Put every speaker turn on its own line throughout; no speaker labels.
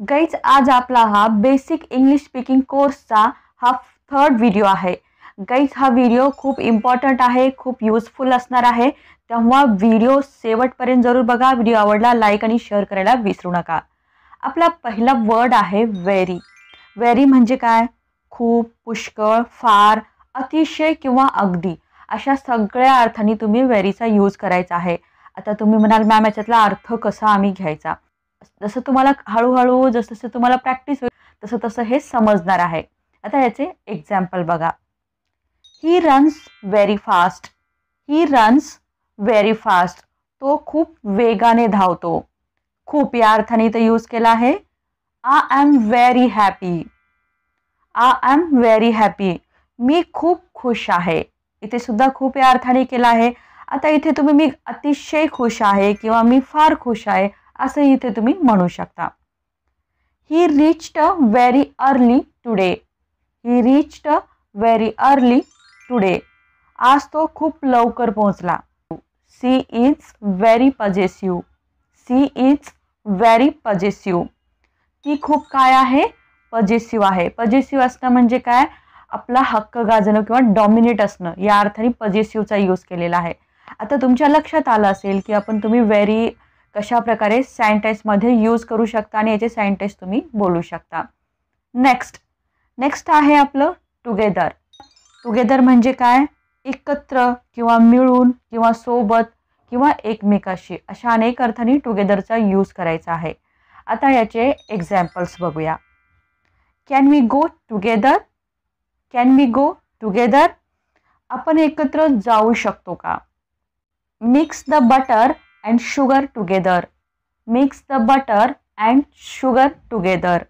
Guys आज आपला हा बेसिक इंग्लिश स्पीकिंग कोर्सचा हा थर्ड व्हिडिओ आहे. गाईज हा व्हिडिओ खूप इम्पॉर्टंट आहे खूप युजफुल असणार आहे. तेव्हा व्हिडिओ शेवटपर्यंत जरूर बघा. व्हिडिओ आवडला लाईक आणि शेअर करायला विसरू नका. आपला पहिला वर्ड आहे व्हेरी व्हेरी म्हणजे काय? खूप पुष्कळ फार अतिशय किंवा अगदी. अशा सगळ्या अर्थाने तुम्ही व्हेरीचा यूज करायचा आहे. आता तुम्ही म्हणाल मॅम याच्यातला अर्थ कसा आम्ही घ्यायचा? जसं तुम्हाला हळूहळू जसं जसं तुम्हाला प्रॅक्टिस होईल तसं तसं हे समजणार आहे. आता याचे एक्झाम्पल बघा. He runs very fast he runs very fast तो खूप वेगाने धावतो. खूप या अर्थाने इथं यूज केला आहे. I am very happy I am very happy मी खूप खुश आहे. इथे सुद्धा खूप या अर्थाने केला आहे. आता इथे तुम्ही मी अतिशय खुश आहे किंवा मी फार खुश आहे असं इथे तुम्ही म्हणू शकता. He reached very early today he reached very early today आज तो खूप लवकर पोहोचला. She is very possessive she is very possessive ती खूप काय आहे? पजेसिव्ह आहे. पजेसिव्ह असणं म्हणजे काय? आपला हक्क गाजणं किंवा डॉमिनेट असणं. या अर्थाने पजेसिव्हचा यूज केलेला आहे. आता तुमच्या लक्षात आलं असेल की आपण तुम्ही व्हेरी कशा प्रकारे सँटेक्समध्ये यूज करू शकता आणि याचे सायंटिस्ट तुम्ही बोलू शकता. नेक्स्ट नेक्स्ट आहे आपलं टुगेदर टुगेदर म्हणजे काय? एकत्र किंवा मिळून किंवा सोबत किंवा एकमेकाशी अशा अनेक अर्थाने टुगेदरचा यूज करायचा आहे. आता याचे एक्झाम्पल्स बघूया. Can we go together can we go together आपण एकत्र जाऊ शकतो का? Mix the butter and sugar together mix the butter and sugar together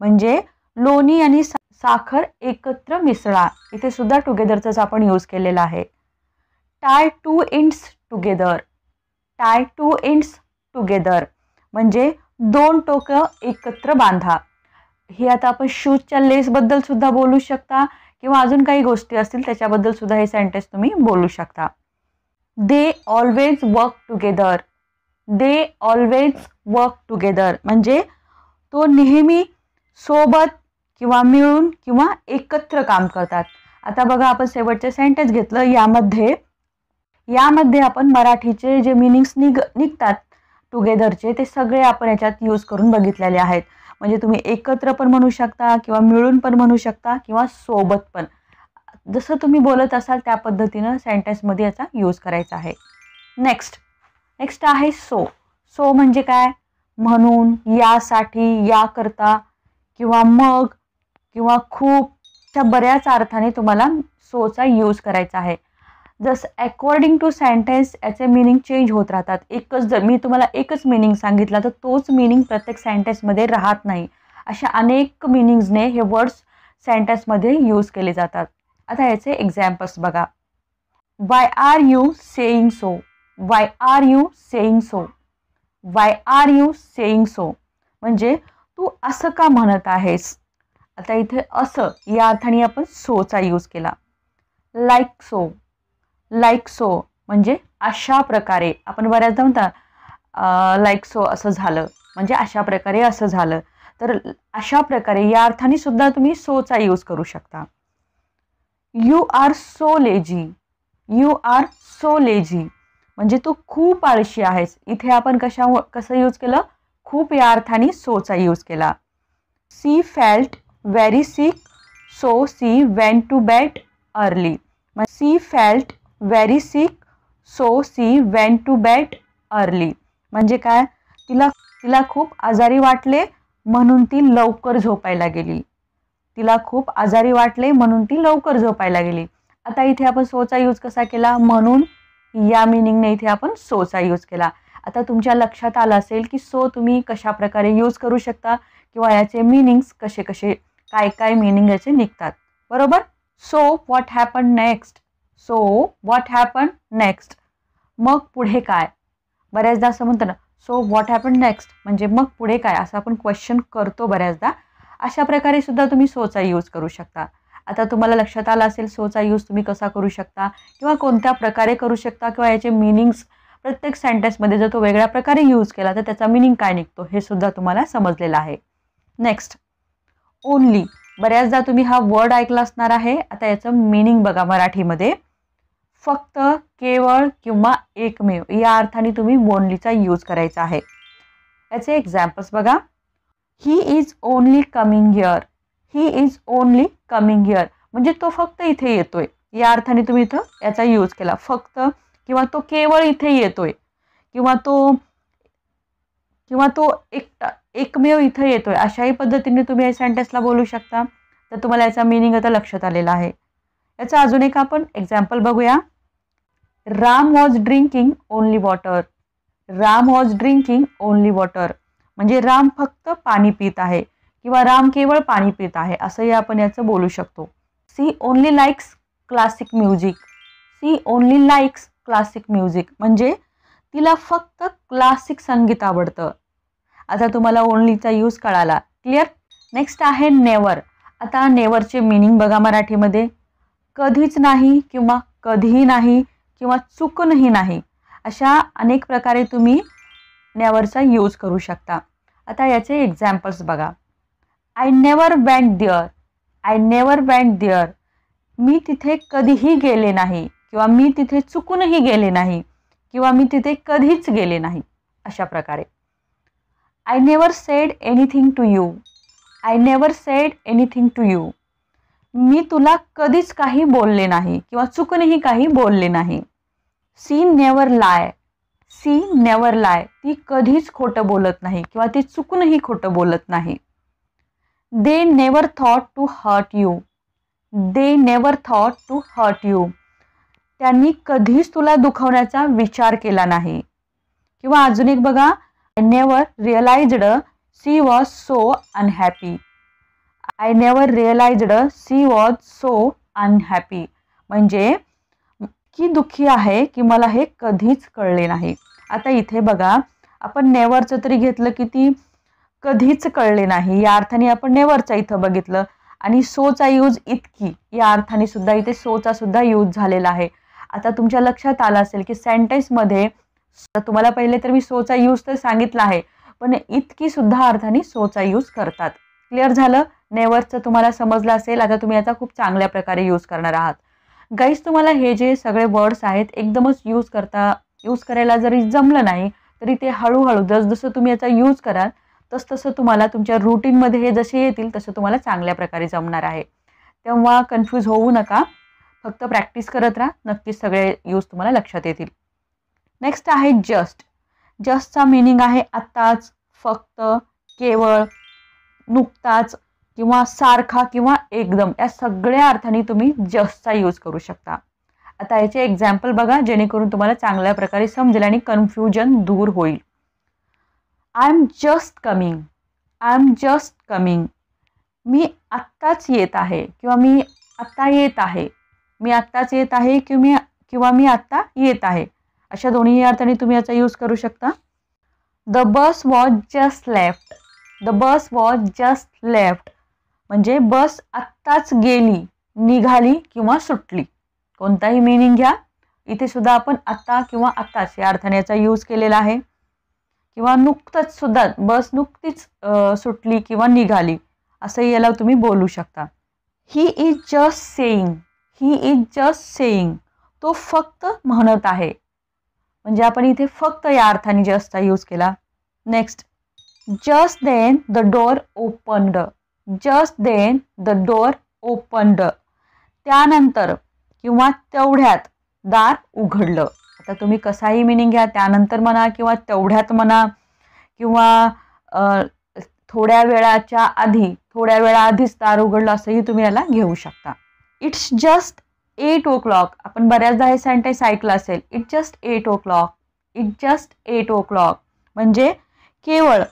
म्हणजे लोणी आणि साखर एकत्र मिसळा. इथे सुद्धा टुगेदरचाच आपण यूज केलेला आहे. Tie two ends together tie two ends together म्हणजे दोन टोकं एकत्र बांधा. हे आता आपण शूजच्या लेसबद्दल सुद्धा बोलू शकता किंवा अजून काही गोष्टी असतील त्याच्याबद्दल सुद्धा हे सेंटेन्स तुम्ही बोलू शकता. They always work together they always work together म्हणजे तो नेहमी सोबत किंवा मिळून किंवा एकत्र काम करतात. आता बघा आपण शेवटचे सेंटेन्स घेतलं. यामध्ये यामध्ये आपण मराठीचे जे मिनिंग्स निघ निघतात टुगेदरचे ते सगळे आपण याच्यात यूज करून बघितलेले आहेत. म्हणजे तुम्ही एकत्र पण म्हणू शकता किंवा मिळून पण म्हणू शकता किंवा सोबत पण. जसं तुम्ही बोलत असाल त्या पद्धतीनं सेंटेन्समध्ये याचा यूज करायचा आहे. नेक्स्ट नेक्स्ट आहे सो सो म्हणजे काय? म्हणून यासाठी याकरता किंवा मग किंवा खूप अशा बऱ्याच अर्थाने तुम्हाला सोचा यूज करायचा आहे. जसं अकॉर्डिंग टू सेंटेन्स याचे मिनिंग चेंज होत राहतात. एकच जर मी तुम्हाला एकच मिनिंग सांगितला तर तोच मिनिंग प्रत्येक सेंटेन्समध्ये राहत नाही. अशा अनेक मिनिंग्सने हे वर्ड्स सेंटेन्समध्ये यूज केले जातात. आता याचे एक्झाम्पल्स बघा. Why are you saying so why are you saying so why are you saying so म्हणजे तू असं का म्हणत आहेस? आता इथे असं या अर्थाने आपण सोचा यूज केला. लाईक सो लाईक सो म्हणजे अशा प्रकारे. आपण बऱ्याचदा म्हणता लाईक सो असं झालं. म्हणजे अशा प्रकारे असं झालं. तर अशा प्रकारे या अर्थाने सुद्धा तुम्ही सोचा यूज करू शकता. You are so lazy you are so lazy म्हणजे तू खूप आळशी आहेस. इथे आपण कशा कसं यूज केलं? खूप या अर्थाने सोचा यूज केला. She felt very sick so she went to bed early she felt very sick so she went to bed early म्हणजे काय? तिला तिला खूप आजारी वाटले म्हणून ती लवकर झोपायला गेली. तिला खूप आजारी वाटले म्हणून ती लवकर झोपायला गेली. आता इथे आपण सोचा यूज कसा केला? म्हणून या मिनिंगने इथे आपण सोचा यूज केला. आता तुमच्या लक्षात आलं असेल की सो तुम्ही कशा प्रकारे यूज करू शकता किंवा याचे मिनिंग्स कसे कसे काय काय मिनिंग याचे निघतात. बरोबर? So what happen next so what happen next मग पुढे काय? बऱ्याचदा असं म्हणतं ना सो व्हॉट हॅपन नेक्स्ट म्हणजे मग पुढे काय? असं आपण क्वेश्चन करतो बऱ्याचदा. अशा प्रकारे सुद्धा तुम्ही सोचा यूज करू शकता. आता तुम्हाला लक्षात आलं असेल सोचा यूज तुम्ही कसा करू शकता किंवा कोणत्या प्रकारे करू शकता किंवा याचे मिनिंग्स प्रत्येक सेंटेन्समध्ये जर तो वेगळ्या प्रकारे यूज केला तर त्याचा मिनिंग काय निघतो हे सुद्धा तुम्हाला समजलेलं आहे. नेक्स्ट ओनली बऱ्याचदा तुम्ही हा वर्ड ऐकला असणार आहे. आता याचं मिनिंग बघा मराठीमध्ये. फक्त केवळ किंवा एकमेव या अर्थाने तुम्ही ओनलीचा यूज करायचा आहे. याचे एक्झाम्पल्स बघा. He is only coming here he is only coming here म्हणजे तो फक्त इथे येतोय. या अर्थाने तुम्ही इथं याचा यूज केला. फक्त किंवा तो केवळ इथे येतोय. किंवा तो किंवा तो एकटा एकमेव इथं येतोय. अशाही पद्धतीने तुम्ही या सेंटेन्सला बोलू शकता. तर तुम्हाला याचा मिनिंग आता लक्षात आलेला आहे. याचा अजून एक आपण एक्झाम्पल बघूया. Ram was drinking only water Ram was drinking only water म्हणजे राम फक्त पाणी पित आहे किंवा राम केवळ पाणी पित आहे असंही आपण याचं बोलू शकतो. She only likes classic music. She only likes classic music. म्हणजे तिला फक्त क्लासिक संगीत आवडतं. आता तुम्हाला ओनलीचा यूज कळाला. क्लिअर? नेक्स्ट आहे नेवर. आता नेवरचे मिनिंग बघा मराठीमध्ये. कधीच नाही किंवा कधीही नाही किंवा चुकूनही नाही. अशा अनेक प्रकारे तुम्ही नेवरचा यूज करू शकता. आता याचे एक्झाम्पल्स बघा. I never went there I never went there मी तिथे कधीही गेले नाही. किंवा मी तिथे चुकूनही गेले नाही. किंवा मी तिथे कधीच गेले नाही. अशा प्रकारे. I never said anything to you I never said anything to you मी तुला कधीच काही बोलले नाही. किंवा चुकूनही काही बोलले नाही. She never lie she never lie. ती कधीच खोटं बोलत नाही किंवा ती चुकूनही खोटं बोलत नाही. They never thought to hurt you. They never thought to hurt you. त्यांनी कधीच तुला दुखवण्याचा विचार केला नाही. किंवा अजून एक बघा I never realised she was so unhappy. I never realised she was so unhappy. म्हणजे की दुःखी आहे की मला हे कधीच कळले नाही. आता इथे बघा आपण नेवरचं तरी घेतलं की ती कधीच कळले नाही. या अर्थाने आपण नेवरचा इथं बघितलं आणि सोचा यूज इतकी. या अर्थाने सुद्धा इथे सोचा सुद्धा यूज झालेला आहे. आता तुमच्या लक्षात आलं असेल की सेंटेन्समध्ये तुम्हाला पहिले तर मी सोचा यूज तर सांगितला आहे पण इतकी सुद्धा अर्थाने सोचा यूज करतात. क्लिअर झालं? नेवरचं तुम्हाला समजलं असेल. आता तुम्ही याचा खूप चांगल्या प्रकारे यूज करणार आहात. गाईज तुम्हाला हे जे सगळे वर्ड्स आहेत एकदमच यूज करता यूज करायला जरी जमलं नाही तरी ते हळूहळू जसजसं तुम्ही याचा यूज कराल तसतसं तुम्हाला तुमच्या रुटीनमध्ये हे जसे येतील तसं तुम्हाला चांगल्या प्रकारे जमणार आहे. तेव्हा कन्फ्यूज होऊ नका. फक्त प्रॅक्टिस करत राहा. नक्कीच सगळे यूज तुम्हाला लक्षात येतील. नेक्स्ट आहे जस्ट जस्टचा मिनिंग आहे आत्ताच फक्त केवळ नुकताच किंवा सारखा किंवा एकदम. या सगळ्या अर्थाने तुम्ही जस्टचा यूज करू शकता. आता याचे एक्झाम्पल बघा जेणेकरून तुम्हाला चांगल्या प्रकारे समजेल आणि कन्फ्युजन दूर होईल. I am just coming I am just coming मी आत्ताच येत आहे किंवा मी आत्ता येत आहे. मी आत्ताच येत आहे किंवा मी किंवा मी आत्ता येत आहे. अशा दोन्ही अर्थाने तुम्ही याचा यूज करू शकता. The bus was just left the bus was just left म्हणजे बस आत्ताच गेली निघाली किंवा सुटली. कोणताही मिनिंग घ्या. इथे सुद्धा आपण आत्ता किंवा आत्ताच या अर्थाने याचा यूज केलेला आहे. किंवा नुकतंच सुद्धा बस नुकतीच सुटली किंवा निघाली असंही याला तुम्ही बोलू शकता. He is just saying he is just saying तो फक्त म्हणत आहे. म्हणजे आपण इथे फक्त या अर्थाने जस्टचा यूज केला. Next just then the door opened just then the door opened त्यानंतर किंवा तेवढ्यात दार उघडलं. आता तुम्ही कसाही मिनिंग घ्या त्यानंतर म्हणा किंवा तेवढ्यात म्हणा किंवा थोड्या वेळाच्या आधी थोड्या वेळा आधीच दार उघडलं असंही तुम्ही याला घेऊ शकता. It's just eight o'clock आपण बऱ्याचदा हे सेंटेन्स ऐकलं असेल. It just eight o'clock it just eight o'clock म्हणजे केवळ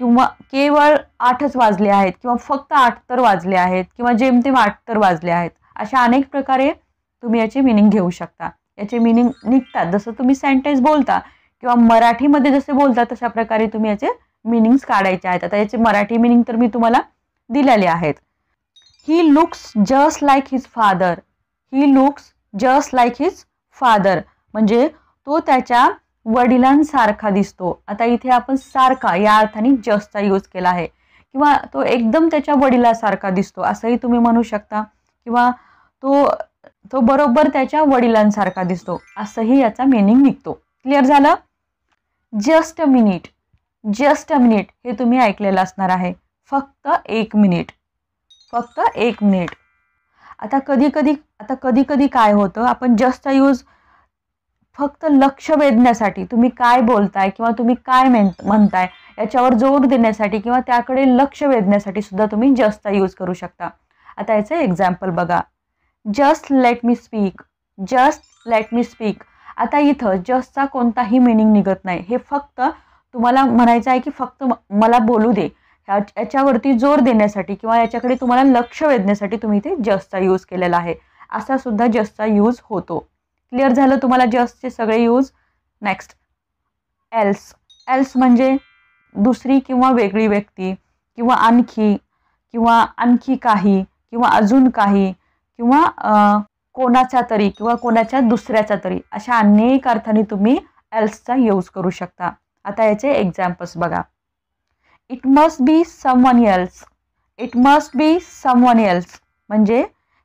किंवा केवळ आठच वाजले आहेत किंवा फक्त आठ तर वाजले आहेत किंवा जेमतेम आठ तर वाजले आहेत. अशा अनेक प्रकारे तुम्ही याची मिनिंग घेऊ शकता. याचे मिनिंग निघतात. जसं तुम्ही सेंटेन्स बोलता किंवा मराठीमध्ये जसे बोलता तशा प्रकारे तुम्ही याचे मिनिंग्स काढायचे आहेत. आता याचे मराठी मिनिंग तर मी तुम्हाला दिलेले आहेत. He looks just like his father he looks just like his father म्हणजे तो त्याच्या वडिलांसारखा दिसतो. आता इथे आपण सारखा या अर्थाने जस्टचा यूज केला आहे. किंवा तो एकदम त्याच्या वडिलासारखा दिसतो. असंही तुम्ही म्हणू शकता. किंवा तो तो बरोबर त्याच्या वडिलांसारखा दिसतो. असंही याचा मिनिंग निघतो. क्लिअर झालं? Just a minute just a minute हे तुम्ही ऐकलेलं असणार आहे. फक्त एक मिनिट फक्त एक मिनिट आता कधी कधी आता कधी कधी काय होतं? आपण जस्टचा यूज फक्त लक्ष वेधण्यासाठी तुम्ही काय बोलताय किंवा तुम्ही काय मेन म्हणताय याच्यावर जोर देण्यासाठी किंवा त्याकडे लक्ष वेधण्यासाठी सुद्धा तुम्ही जस्टचा यूज करू शकता. आता याचं एक्झाम्पल बघा. Just let me speak just let me speak आता इथं जस्टचा कोणताही मिनिंग निघत नाही. हे फक्त तुम्हाला म्हणायचं आहे की फक्त मला बोलू दे. याच्यावरती जोर देण्यासाठी किंवा याच्याकडे तुम्हाला लक्ष वेधण्यासाठी तुम्ही इथे जस्टचा यूज केलेला आहे. असा सुद्धा जस्टचा यूज होतो. क्लिअर झालं तुम्हाला जस्टचे सगळे यूज नेक्स्ट एल्स एल्स म्हणजे दुसरी किंवा वेगळी व्यक्ती किंवा आणखी किंवा आणखी काही किंवा अजून काही किंवा कोणाच्या तरी किंवा कोणाच्या दुसऱ्याच्या तरी अशा अनेक अर्थाने तुम्ही एल्सचा यूज करू शकता. आता याचे एक्झाम्पल्स बघा. It must be someone else it must be someone else म्हणजे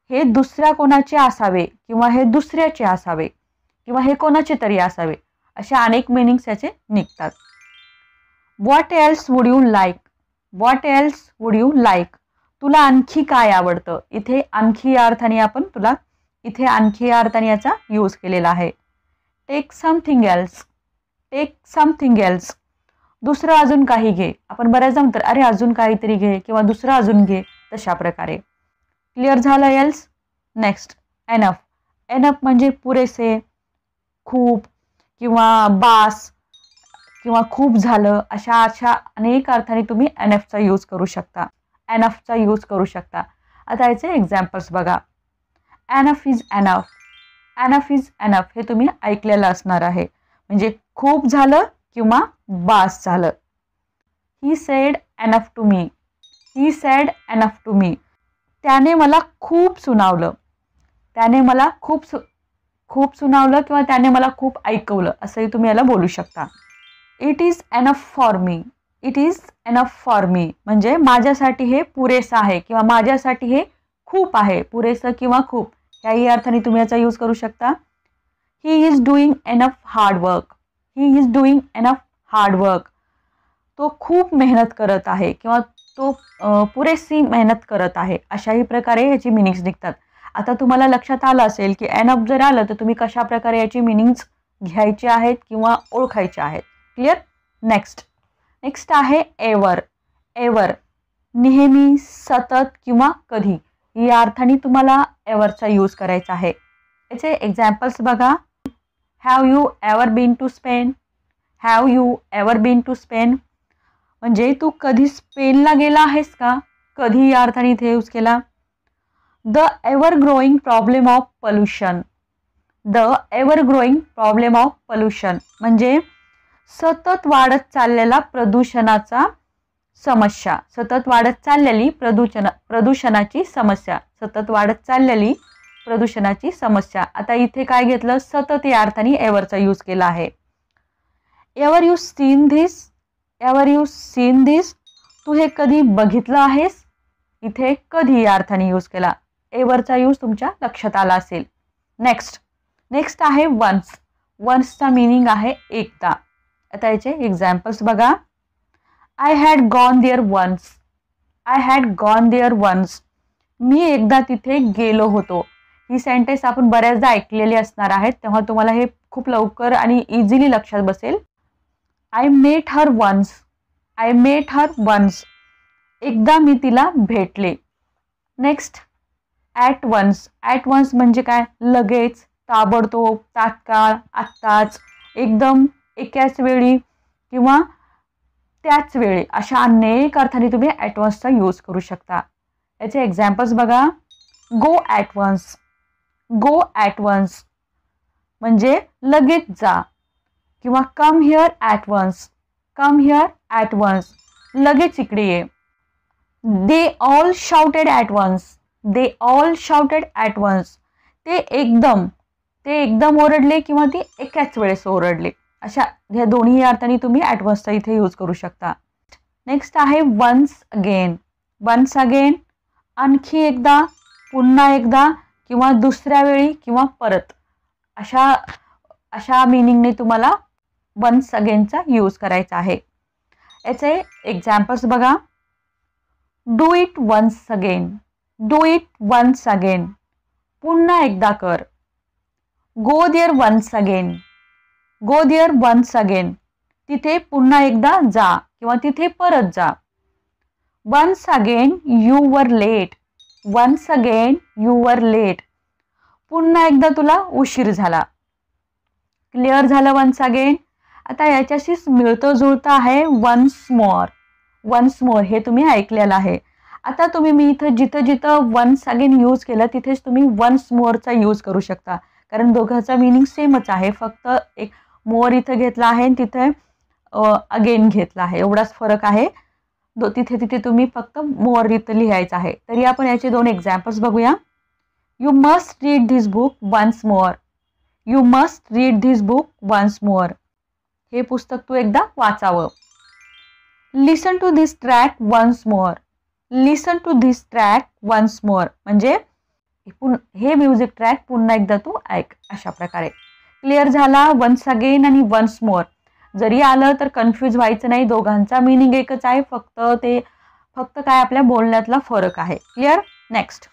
हे दुसऱ्या कोणाचे असावे किंवा हे दुसऱ्याचे असावे किंवा हे कोणाचे तरी असावे अशा अनेक मिनिंग्स याचे निघतात. What else would you like what else would you like तुला आणखी काय आवडतं? इथे आणखी या अर्थाने आपण तुला इथे आणखी या अर्थाने याचा यूज केलेला आहे. Take something else take something else दुसरं अजून काही घे. आपण बऱ्याचदा म्हणतो अरे अजून काहीतरी घे किंवा दुसरं अजून घे. तशा प्रकारे. क्लिअर झालं एल्स नेक्स्ट एनफ एनफ म्हणजे पुरेसे खूप किंवा बास किंवा खूप झालं अशा अशा अनेक अर्थाने तुम्ही एनएफचा यूज करू शकता. एनफचा यूज करू शकता. आता याचे एक्झाम्पल्स बघा. Enough is enough. Enough is enough हे तुम्ही ऐकलेलं असणार आहे. म्हणजे खूप झालं किंवा बास झालं. He said enough to me. He said enough to me. त्याने मला खूप सुनावलं. त्याने मला खूप सु खूप सुनावलं किंवा त्याने मला खूप ऐकवलं. असंही तुम्ही याला बोलू शकता. It is enough for me it is enough for me म्हणजे माझ्यासाठी हे पुरेसं आहे किंवा माझ्यासाठी हे खूप आहे. पुरेसं किंवा खूप. याही अर्थाने तुम्ही याचा यूज करू शकता. He is doing enough hard work he is doing enough hard work तो खूप मेहनत करत आहे किंवा तो पुरेशी मेहनत करत आहे. अशाही प्रकारे याची मिनिंग्स निघतात. आता तुम्हाला लक्षात आलं असेल की एनअप जर आलं तर तुम्ही कशा प्रकारे याची मिनिंग्स घ्यायचे आहेत किंवा ओळखायचे आहेत. क्लिअर नेक्स्ट नेक्स्ट आहे एवर एवर नेहमी सतत किंवा कधी. या अर्थाने तुम्हाला एवरचा यूज करायचा आहे. याचे एक्झाम्पल्स बघा. Have you ever been to Spain have you ever been to Spain म्हणजे तू कधी स्पेनला गेला आहेस का? कधी या अर्थाने इथे यूज केला? The ever growing problem of pollution the ever growing problem of pollution म्हणजे सतत वाढत चाललेला प्रदूषणाचा समस्या. सतत वाढत चाललेली प्रदूषण प्रदूषणाची समस्या. सतत वाढत चाललेली प्रदूषणाची समस्या. आता इथे काय घेतलं? सतत या अर्थाने एवरचा यूज केला आहे. Ever you seen this ever you seen this तू हे कधी बघितलं आहेस? इथे कधी या अर्थाने यूज केला? एवरचा यूज तुमच्या लक्षात आला असेल. नेक्स्ट नेक्स्ट आहे वन्स वन्सचा मिनिंग आहे एकदा. आता याचे एक्झाम्पल्स बघा. I had gone there once I had gone there once मी एकदा तिथे गेलो होतो. ही सेंटेन्स आपण बऱ्याचदा ऐकलेली असणार आहेत तेव्हा तुम्हाला हे खूप लवकर आणि इझिली लक्षात बसेल. I met her once I met her once एकदा मी तिला भेटले. Next at once at once म्हणजे काय? लगेच ताबडतोब तात्काळ आत्ताच एकदम एकाच वेळी किंवा त्याच वेळी अशा अनेक अर्थाने तुम्ही ॲटवन्सचा यूज करू शकता. याचे एक्झाम्पल्स बघा. Go at once go at once म्हणजे लगेच जा. किंवा come here at once come here at once लगेच इकडे ये. They all shouted at once they all shouted at once ते एकदम ते एकदम ओरडले किंवा ते एकाच वेळेस ओरडले. अशा ह्या दोन्ही अर्थाने तुम्ही ॲडव्हान्सचा इथे यूज करू शकता. नेक्स्ट आहे वन्स अगेन वन्स अगेन आणखी एकदा पुन्हा एकदा किंवा दुसऱ्या वेळी किंवा परत. अशा अशा मिनिंगने तुम्हाला वन्स अगेनचा यूज करायचा आहे. याचे एक्झाम्पल्स बघा. Do it once again do it once again पुन्हा एकदा कर. Go there once again go there once again तिथे पुन्हा एकदा जा किंवा तिथे परत जा. Once again you were late once again you were late पुन्हा एकदा तुला उशीर झाला. क्लिअर झालं वन्स अगेन आता याच्याशीच मिळतं जुळतं आहे वन्स मोर वन्स मोर हे तुम्ही ऐकलेलं आहे. आता तुम्ही मी इथं जिथं जिथं वन्स अगेन यूज केलं तिथेच तुम्ही वन्स मोरचा यूज करू शकता. कारण दोघांचा मिनिंग सेमच आहे. फक्त एक मोर इथं घेतला आहे आणि तिथे अगेन घेतला आहे. एवढाच फरक आहे. दो तिथे तिथे तुम्ही फक्त मोर इथं लिहायचं आहे. तरी आपण याचे दोन एक्झाम्पल्स बघूया. You must read this book once more you must read this book once more हे पुस्तक तू एकदा वाचावं. Listen to this track once more listen to this track once more म्हणजे हे म्युझिक ट्रॅक पुन्हा एकदा तू ऐक अशा प्रकारे. क्लिअर झाला वन्स अगेन आणि वन्स मोर जरी आलं तर कन्फ्यूज व्हायचं नाही दोघांचा मिनिंग एकच आहे फक्त ते फक्त काय आपल्या बोलण्यातला फरक आहे. क्लिअर नेक्स्ट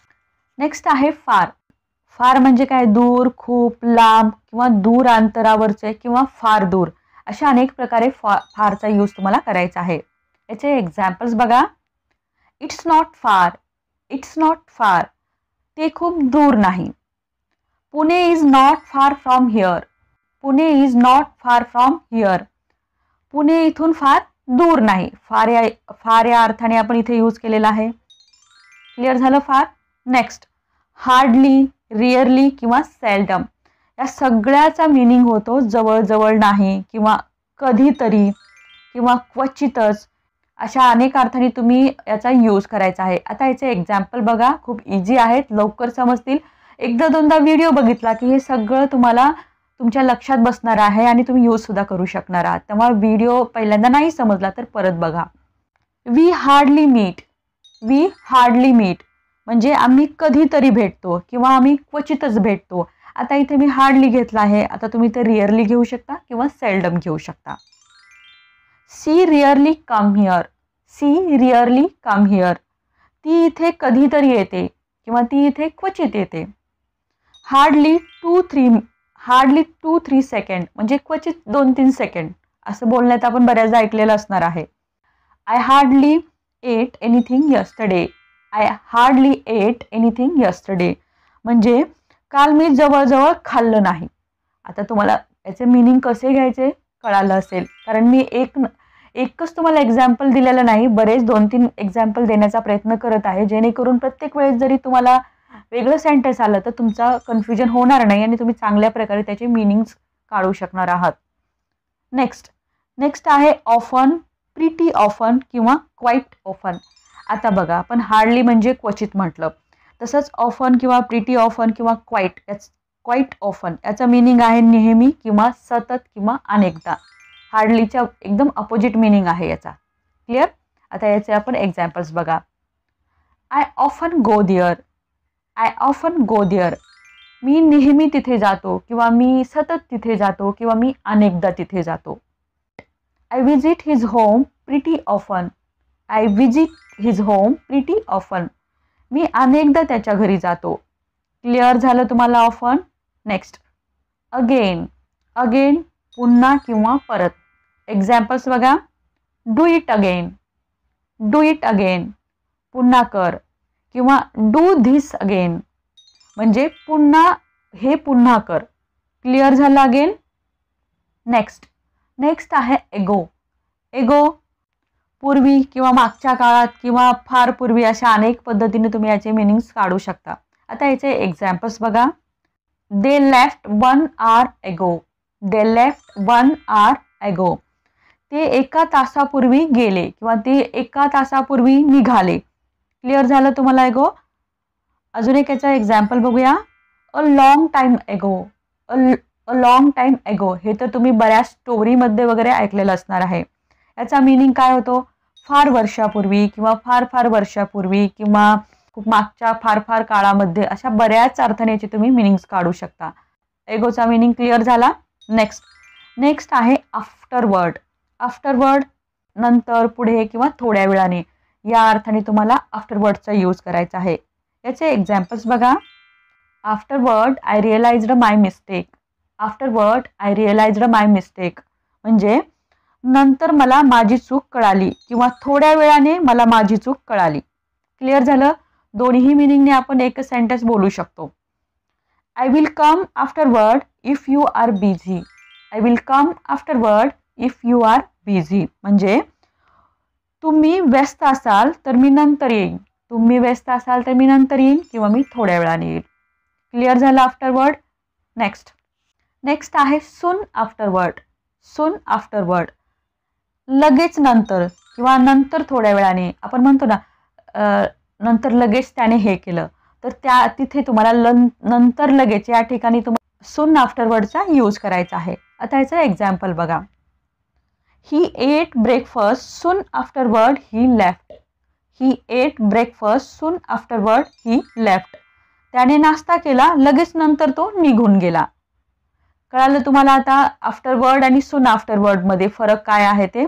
नेक्स्ट आहे फार फार म्हणजे काय? दूर खूप लांब किंवा दूर अंतरावरचे किंवा फार दूर. अशा अनेक प्रकारे फा फारचा यूज तुम्हाला करायचा आहे. याचे एक्झाम्पल्स बघा. It's not far it's not far ते खूप दूर नाही. Pune is not far from here Pune is not far from here Pune इथून फार दूर नाही. फार या फार या अर्थाने आपण इथे यूज केलेला आहे. क्लिअर झालं फार? नेक्स्ट हार्डली रिअरली किंवा सेल्डम या सगळ्याचा मिनिंग होतो जवळजवळ नाही किंवा कधीतरी किंवा क्वचितच अशा अनेक अर्थाने तुम्ही याचा यूज करायचा आहे. आता याचे एक्झाम्पल बघा. खूप इझी आहेत. लवकर समजतील. एकदा दोनदा व्हिडिओ बघितला की हे सगळं तुम्हाला तुमच्या लक्षात बसणार आहे आणि तुम्ही यूजसुद्धा करू शकणार आहात. तेव्हा व्हिडिओ पहिल्यांदा नाही समजला तर परत बघा. We hardly meet we hardly meet म्हणजे आम्ही कधीतरी भेटतो किंवा आम्ही क्वचितच भेटतो. आता इथे मी हार्डली घेतला आहे. आता तुम्ही ते रिअरली घेऊ शकता किंवा सेल्डम घेऊ शकता. She rarely come here she rarely come here ती इथे कधीतरी येते किंवा ती इथे क्वचित येते. Hardly two three hardly two three second म्हणजे क्वचित दोन तीन सेकंड असं बोलण्यात आपण बऱ्याचदा ऐकलेलं असणार आहे. I hardly ate anything yesterday I hardly ate anything yesterday म्हणजे काल मी जवळजवळ खाल्लं नाही. आता तुम्हाला याचे मिनिंग कसे घ्यायचे कळालं असेल. कारण मी एक एकच तुम्हाला एक्झाम्पल दिलेलं नाही बरेच दोन तीन एक्झाम्पल देण्याचा प्रयत्न करत आहे जेणेकरून प्रत्येक वेळेस जरी तुम्हाला वेगळं सेंटेन्स आलं तर तुमचा कन्फ्युजन होणार नाही आणि तुम्ही चांगल्या प्रकारे त्याचे मिनिंग्स काढू शकणार आहात. नेक्स्ट नेक्स्ट आहे ऑफन प्रिटी ऑफन किंवा क्वाईट ऑफन आता बघा आपण हार्डली म्हणजे क्वचित म्हटलं. तसंच ऑफन किंवा प्रिटी ऑफन किंवा क्वाईट याच क्वाईट ऑफन याचं मिनिंग आहे नेहमी किंवा सतत किंवा अनेकदा. हार्डलीच्या एकदम अपोजिट मिनिंग आहे याचा. क्लिअर आता याचे आपण एक्झाम्पल्स बघा. I often go there I often go there मी नेहमी तिथे जातो किंवा मी सतत तिथे जातो किंवा मी अनेकदा तिथे जातो. I visit his home pretty often I visit his home pretty often मी अनेकदा त्याच्या घरी जातो. क्लिअर झालं तुम्हाला ऑफन नेक्स्ट अगेन अगेन पुन्हा किंवा परत. एक्झाम्पल्स बघा. Do it again do it again पुन्हा कर. किंवा डू धिस अगेन म्हणजे पुन्हा हे पुन्हा कर. क्लिअर झालं अगेन नेक्स्ट नेक्स्ट आहे एगो एगो पूर्वी किंवा मागच्या काळात किंवा फार पूर्वी अशा अनेक पद्धतीने तुम्ही याचे मिनिंग्स काढू शकता. आता याचे एक्झाम्पल्स बघा. दे लेफ्ट वन आर एगो दे लेफ्ट वन आर एगो ते एका तासापूर्वी गेले किंवा ते एका तासापूर्वी निघाले. क्लिअर झालं तुम्हाला एगो अजून एक याचा एक्झाम्पल बघूया. A long time ago a long time एगो हे तर तुम्ही बऱ्याच स्टोरीमध्ये वगैरे ऐकलेलं असणार आहे. याचा मिनिंग काय होतो? फार वर्षापूर्वी किंवा फार फार वर्षापूर्वी किंवा खूप मागच्या फार फार काळामध्ये अशा बऱ्याच अर्थाने याचे तुम्ही मिनिंग्स काढू शकता. एगोचा मिनिंग क्लिअर झाला? नेक्स्ट नेक्स्ट आहे आफ्टर वर्ड आफ्टर वर्ड नंतर पुढे किंवा थोड्या वेळाने. या अर्थाने तुम्हाला आफ्टर वर्डचा यूज करायचा आहे. याचे एक्झाम्पल्स बघा. Afterward I realized my mistake afterward I realized my mistake म्हणजे नंतर मला माझी चूक कळाली किंवा थोड्या वेळाने मला माझी चूक कळाली. क्लिअर झालं? दोन्ही मिनिंगने आपण एकच सेंटेन्स बोलू शकतो. I will come afterward if you are busy I will come afterward if you are busy म्हणजे तुम्ही व्यस्त असाल तर मी नंतर येईन. तुम्ही व्यस्त असाल तर मी नंतर येईन किंवा मी थोड्या वेळाने येईल. क्लिअर झालं आफ्टर वर्ड नेक्स्ट नेक्स्ट आहे soon afterward soon afterward लगेच नंतर किंवा नंतर थोड्या वेळाने. आपण म्हणतो ना नंतर लगेच त्याने हे केलं. तर त्या तिथे तुम्हाला लन नंतर लगेच या ठिकाणी तुम्हाला सुन आफ्टर वर्डचा यूज करायचा आहे. आता याचं एक्झाम्पल बघा. He ate breakfast soon afterward he left he ate breakfast soon afterward he left त्याने नाश्ता केला लगेच नंतर तो निघून गेला. कळालं तुम्हाला आता आफ्टरवर्ड आणि सुन आफ्टरवर्डमध्ये फरक काय आहे ते?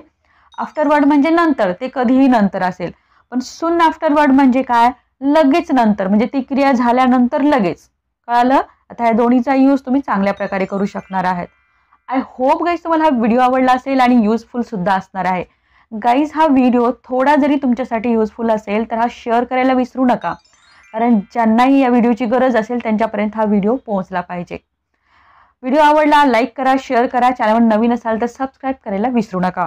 आफ्टरवर्ड म्हणजे नंतर ते कधीही नंतर असेल. पण सुन आफ्टरवर्ड म्हणजे काय? लगेच नंतर म्हणजे ती क्रिया झाल्यानंतर लगेच. कळालं? आता या दोन्हीचा यूज तुम्ही चांगल्या प्रकारे करू शकणार आहात. आय होप गाईज तुम्हाला हा व्हिडिओ आवडला असेल आणि युजफुलसुद्धा असणार आहे. गाईज हा व्हिडिओ थोडा जरी तुमच्यासाठी युजफुल असेल तर हा शेअर करायला विसरू नका. कारण ज्यांनाही या व्हिडिओची गरज असेल त्यांच्यापर्यंत हा व्हिडिओ पोहोचला पाहिजे. व्हिडिओ आवडला लाईक करा शेअर करा. चॅनलवर नवीन असाल तर सबस्क्राईब करायला विसरू नका.